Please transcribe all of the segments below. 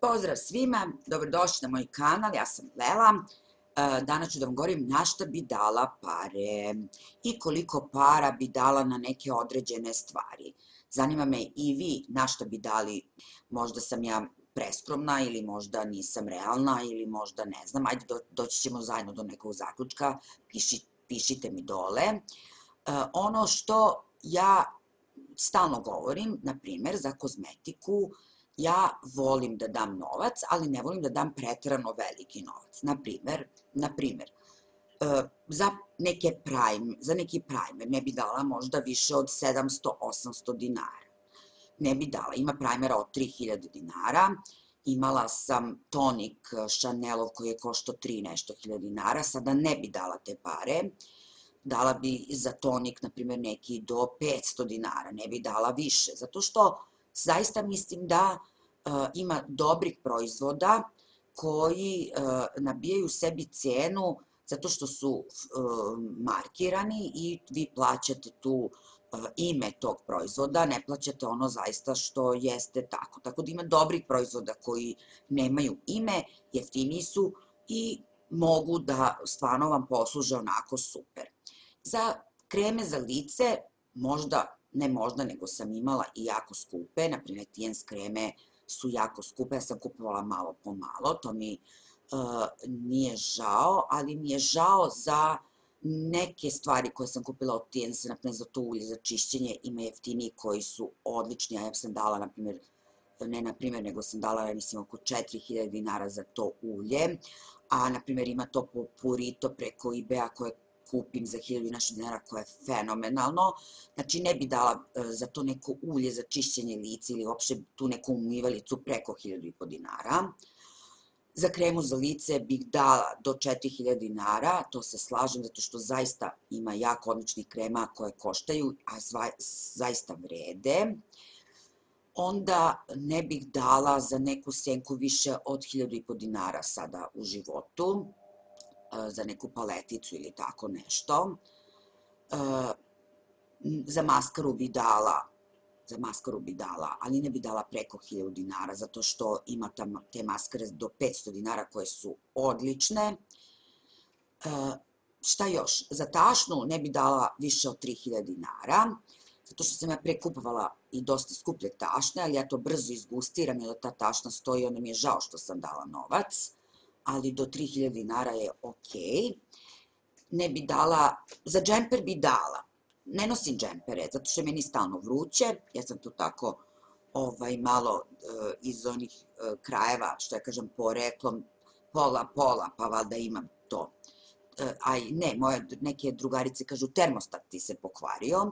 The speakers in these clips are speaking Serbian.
Pozdrav svima, dobrodošli na moj kanal, ja sam Lela. E, danas ću da vam govorim na šta bi dala pare i koliko para bi dala na neke određene stvari. Zanima me i vi na šta bi dali, možda sam ja preskromna ili možda nisam realna ili možda ne znam, ajde do, doći ćemo zajedno do nekog zaključka, Piši, pišite mi dole. E, ono što ja stalno govorim, na primer, za kozmetiku, ja volim da dam novac, ali ne volim da dam pretrano veliki novac. Na primer, na primer, e, za neke prime, za neki primer ne bi dala možda više od 700-800 dinara. Ne bi dala, ima primera od 3000 dinara, imala sam tonik Chanelov koji je košto 3 nešto hiljada dinara, sada ne bi dala te pare, dala bi za tonik, na primjer, neki do 500 dinara, ne bi dala više, zato što zaista mislim da uh, ima dobrih proizvoda koji uh, nabijaju sebi cenu zato što su uh, markirani i vi plaćate tu ime tog proizvoda, ne plaćate ono zaista što jeste tako. Tako da ima dobrih proizvoda koji nemaju ime, jeftiniji su i mogu da stvarno vam posluže onako super. Za kreme za lice, možda ne možda, nego sam imala i jako skupe, na primjer Tijens kreme su jako skupe, ja sam kupovala malo po malo, to mi uh, nije žao, ali mi je žao za neke stvari koje sam kupila od Tijensa, na primjer za to ulje za čišćenje, ima jeftiniji koji su odlični, ja sam dala, na primjer, ne na primjer, nego sam dala, mislim, oko 4000 dinara za to ulje, a, na primjer, ima to po Purito preko eBay-a koje kupim za 1000 naših dinara koje je fenomenalno. Znači ne bi dala e, za to neko ulje za čišćenje lica ili uopšte tu neku umivalicu preko 1000 dinara. Za kremu za lice bih dala do 4000 dinara, to se slažem zato što zaista ima jako odličnih krema koje koštaju, a zaista vrede. Onda ne bih dala za neku senku više od 1000 dinara sada u životu za neku paleticu ili tako nešto. Za maskaru bi dala za maskaru bi dala, ali ne bi dala preko 1000 dinara, zato što ima tam te maskare do 500 dinara koje su odlične. Šta još? Za tašnu ne bi dala više od 3000 dinara, zato što sam ja prekupovala i dosta skuplje tašne, ali ja to brzo izgustiram, jer ta tašna stoji, onda mi je žao što sam dala novac ali do 3000 dinara je ok. Ne bi dala, za džemper bi dala. Ne nosim džempere, zato što je meni stalno vruće. Ja sam tu tako ovaj, malo uh, iz onih uh, krajeva, što ja kažem, poreklom, pola, pola, pa valjda imam to. Uh, aj, ne, moje neke drugarice kažu, termostat ti se pokvario,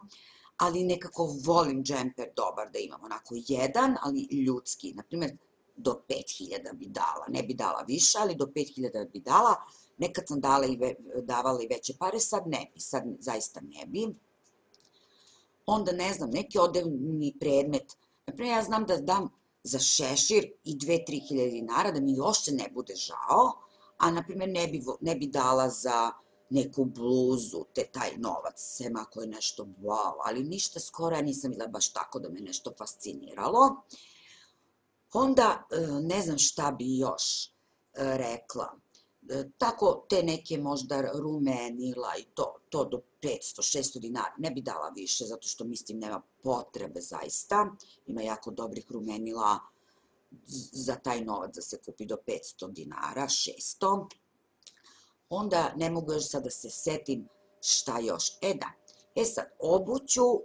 ali nekako volim džemper dobar da imam, onako jedan, ali ljudski. Naprimer, do 5000 bi dala. Ne bi dala više, ali do 5000 bi dala. Nekad sam dala i ve, davala i veće pare, sad ne bi, sad zaista ne bi. Onda, ne znam, neki odevni predmet, naprimjer, ja znam da dam za šešir i 2-3 hiljade dinara, da mi još se ne bude žao, a, na primjer, ne bi, ne bi dala za neku bluzu, te taj novac, sem ako je nešto wow, ali ništa skoro ja nisam bila baš tako da me nešto fasciniralo. Onda e, ne znam šta bi još e, rekla. E, tako te neke možda rumenila i to, to do 500-600 dinara. Ne bi dala više zato što mislim nema potrebe zaista. Ima jako dobrih rumenila za taj novac da se kupi do 500 dinara, 600. Onda ne mogu još sad da se setim šta još. E da, e sad, obuću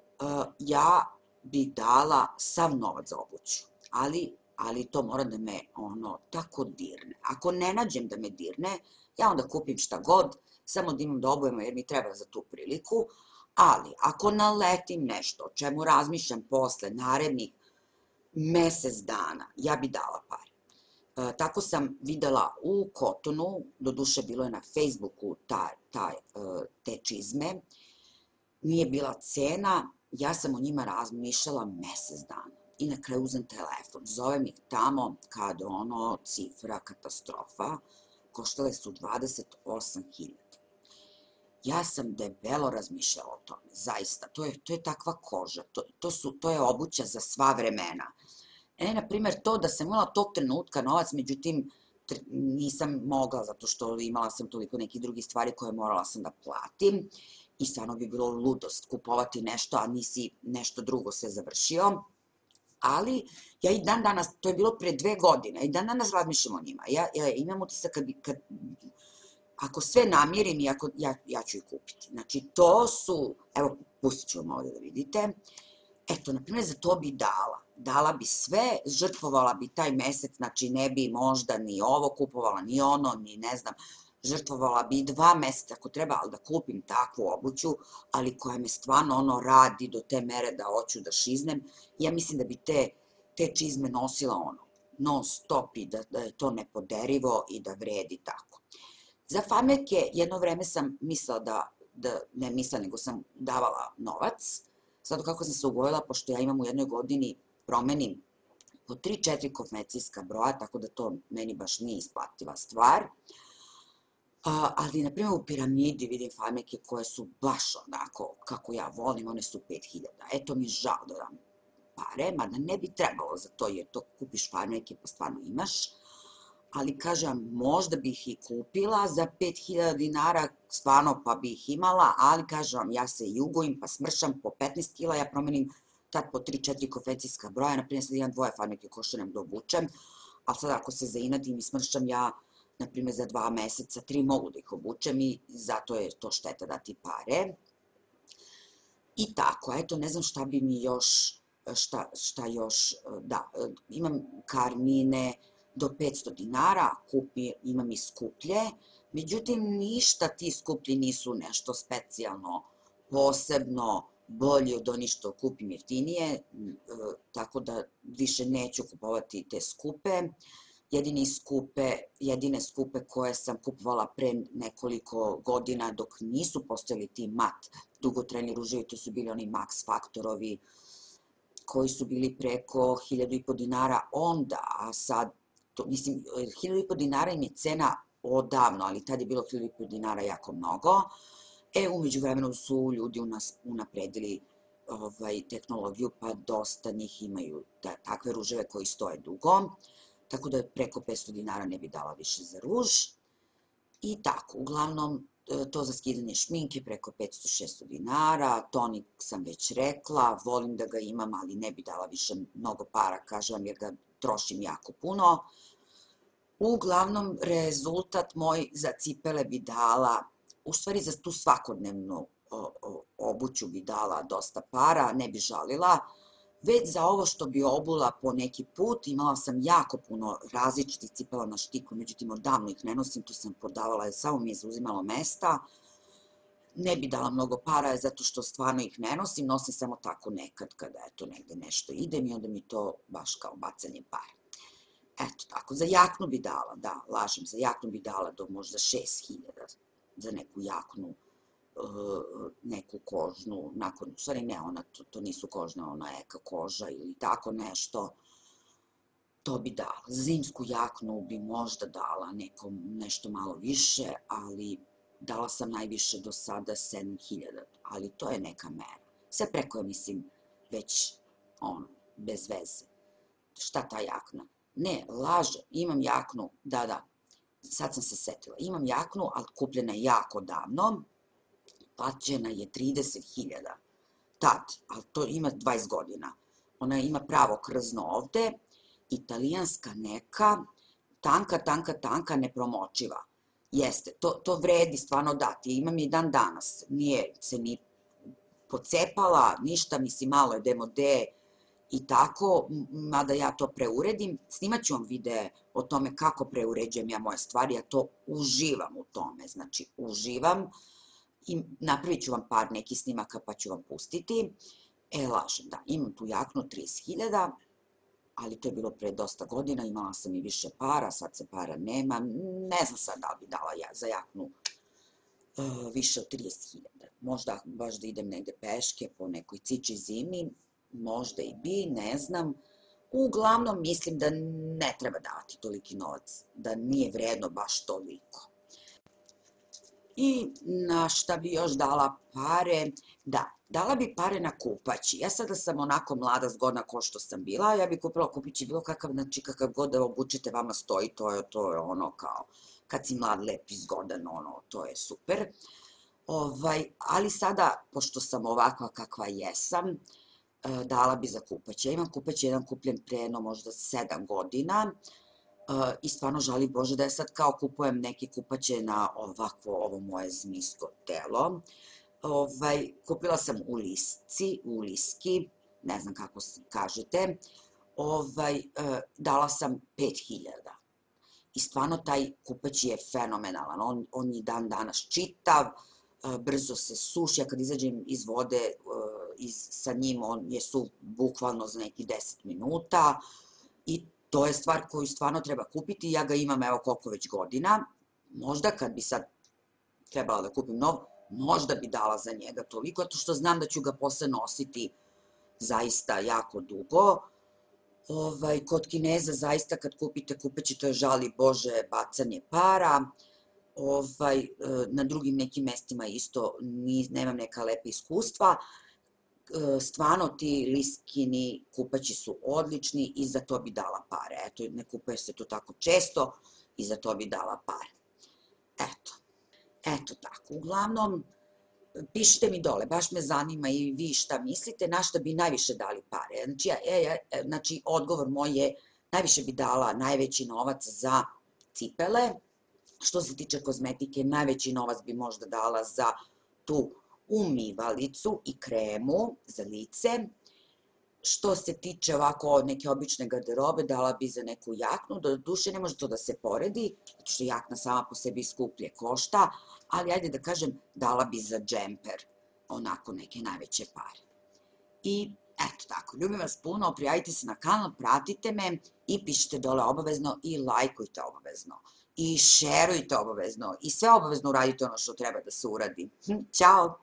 ja bi dala sav novac za obuću, ali ali to mora da me ono tako dirne. Ako ne nađem da me dirne, ja onda kupim šta god, samo da imam da obujemo jer mi treba za tu priliku, ali ako naletim nešto o čemu razmišljam posle narednih mesec dana, ja bi dala pare. E, tako sam videla u Kotonu, do duše bilo je na Facebooku ta, ta, e, te čizme, nije bila cena, ja sam o njima razmišljala mesec dana i na kraju uzem telefon. Zovem ih tamo kad ono cifra katastrofa, koštale su 28.000. Ja sam debelo razmišljala o tome, zaista. To je, to je takva koža, to, to, su, to je obuća za sva vremena. E, na primjer, to da sam imala tog trenutka novac, međutim, nisam mogla zato što imala sam toliko nekih drugih stvari koje morala sam da platim i stvarno bi bilo ludost kupovati nešto, a nisi nešto drugo sve završio. Ali, ja i dan danas, to je bilo pre dve godine, i dan danas razmišljam o njima. Ja, ja imam utisak kad, kad, ako sve namirim, i ako, ja, ja ću ih kupiti. Znači, to su, evo, pustit ću vam ovdje da vidite, eto, na primjer, za to bi dala. Dala bi sve, žrtvovala bi taj mesec, znači ne bi možda ni ovo kupovala, ni ono, ni ne znam, žrtvovala bi dva meseca ako treba, ali da kupim takvu obuću, ali koja me stvarno ono radi do te mere da hoću da šiznem, ja mislim da bi te, te čizme nosila ono, non stop i da, da je to nepoderivo i da vredi tako. Za fameke jedno vreme sam mislila da, da ne mislila, nego sam davala novac, sad kako sam se ugojila, pošto ja imam u jednoj godini promenim po 3-4 konfecijska broja, tako da to meni baš nije isplativa stvar. A, ali, na primjer, u piramidi vidim farmeke koje su baš onako, kako ja volim, one su 5000. Eto mi žao da dam pare, mada ne bi trebalo za to, jer to kupiš farmeke pa stvarno imaš. Ali, kažem, možda bih i kupila za 5000 dinara, stvarno pa bih imala, ali, kažem, ja se jugojim pa smršam po 15 kila, ja promenim tad po 3-4 konfecijska broja, na primjer sad imam dvoje farmeke košanem da obučem, ali sad ako se zainatim i smršam, ja na primjer za dva meseca, tri mogu da ih obučem i zato je to šteta dati pare. I tako, eto, ne znam šta bi mi još, šta, šta još, da, imam karmine do 500 dinara, kupi, imam i skuplje, međutim, ništa ti skuplji nisu nešto specijalno, posebno, bolji od onih što kupim jeftinije, tako da više neću kupovati te skupe jedini skupe, jedine skupe koje sam kupovala pre nekoliko godina dok nisu postojali ti mat dugotrajni ruževi, to su bili oni Max Faktorovi koji su bili preko 1000 dinara onda, a sad, to, mislim, 1000 dinara im je cena odavno, ali tad je bilo 1000 dinara jako mnogo. E, umeđu vremenu su ljudi u nas unapredili ovaj, tehnologiju, pa dosta njih imaju da, takve ruževe koji stoje dugo tako da preko 500 dinara ne bi dala više za ruž. I tako, uglavnom, e, to za skidanje šminke preko 500-600 dinara, tonik sam već rekla, volim da ga imam, ali ne bi dala više mnogo para, kažem, jer ga trošim jako puno. Uglavnom, rezultat moj za cipele bi dala, u stvari za tu svakodnevnu obuću bi dala dosta para, ne bi žalila, Već za ovo što bi obula po neki put, imala sam jako puno različitih cipela na štiku, međutim odavno ih ne nosim, tu sam prodavala, jer samo mi je zauzimalo mesta. Ne bi dala mnogo para, zato što stvarno ih ne nosim, nosim samo tako nekad kada eto negde nešto idem i onda mi to baš kao bacanje para. Eto tako, za jaknu bi dala, da, lažem, za jaknu bi dala do možda 6000 za neku jaknu neku kožnu, nakon, u stvari ne, ona, to, to nisu kožne, ona eka koža ili tako nešto, to bi dala. Zimsku jaknu bi možda dala nekom nešto malo više, ali dala sam najviše do sada 7000, ali to je neka mera. Sve preko je, mislim, već, ono, bez veze. Šta ta jakna? Ne, laže, imam jaknu, da, da, sad sam se setila, imam jaknu, ali kupljena je jako davno, plaćena je 30.000 tad, ali to ima 20 godina. Ona ima pravo krzno ovde, italijanska neka, tanka, tanka, tanka, nepromočiva. Jeste, to, to vredi stvarno dati. Imam i dan danas. Nije se ni pocepala, ništa, mislim, malo je demode i tako, mada ja to preuredim. Snimat ću vam videe o tome kako preuređujem ja moje stvari, ja to uživam u tome, znači uživam i napravit ću vam par nekih snimaka pa ću vam pustiti. E, lažem, da, imam tu jaknu 30.000, ali to je bilo pre dosta godina, imala sam i više para, sad se para nema, ne znam sad da li bi dala ja za jaknu uh, više od 30.000. Možda baš da idem negde peške po nekoj ciči zimi, možda i bi, ne znam. Uglavnom mislim da ne treba davati toliki novac, da nije vredno baš toliko. I na šta bi još dala pare? Da, dala bi pare na kupaći. Ja sada sam onako mlada, zgodna ko što sam bila, ja bi kupila kupići bilo kakav, znači kakav god da obučite vama stoji, to je, to je ono kao, kad si mlad, lep i zgodan, ono, to je super. Ovaj, ali sada, pošto sam ovakva kakva jesam, e, dala bi za kupać. Ja imam kupać jedan kupljen pre jedno možda sedam godina i stvarno žali Bože da je sad kao kupujem neki kupaće na ovakvo ovo moje zmisko telo. Ovaj, kupila sam u lisci, u liski, ne znam kako kažete, ovaj, e, dala sam 5000. I stvarno taj kupać je fenomenalan, on, on je dan danas čitav, brzo se suši, a kad izađem iz vode iz, sa njim, on je su bukvalno za neki 10 minuta i to je stvar koju stvarno treba kupiti, ja ga imam evo koliko već godina, možda kad bi sad trebala da kupim nov, možda bi dala za njega toliko, to što znam da ću ga posle nositi zaista jako dugo. Ovaj, kod Kineza zaista kad kupite kupeći, to je žali Bože bacanje para ovaj, e, na drugim nekim mestima isto nemam neka lepa iskustva. Stvarno ti liskini kupaći su odlični i za to bi dala pare. Eto, ne kupuje se to tako često i za to bi dala pare. Eto. Eto tako. Uglavnom, pišite mi dole, baš me zanima i vi šta mislite, na šta bi najviše dali pare. Znači, ja, ja, znači odgovor moj je, najviše bi dala najveći novac za cipele, Što se tiče kozmetike, najveći novac bi možda dala za tu umivalicu i kremu za lice. Što se tiče ovako neke obične garderobe, dala bi za neku jaknu, do duše ne može to da se poredi, zato što jakna sama po sebi skuplje košta, ali ajde da kažem, dala bi za džemper, onako neke najveće pare. I eto tako, ljubim vas puno, prijavite se na kanal, pratite me i pišite dole obavezno i lajkujte obavezno i šerujte obavezno i sve obavezno uradite ono što treba da se uradi. Ćao!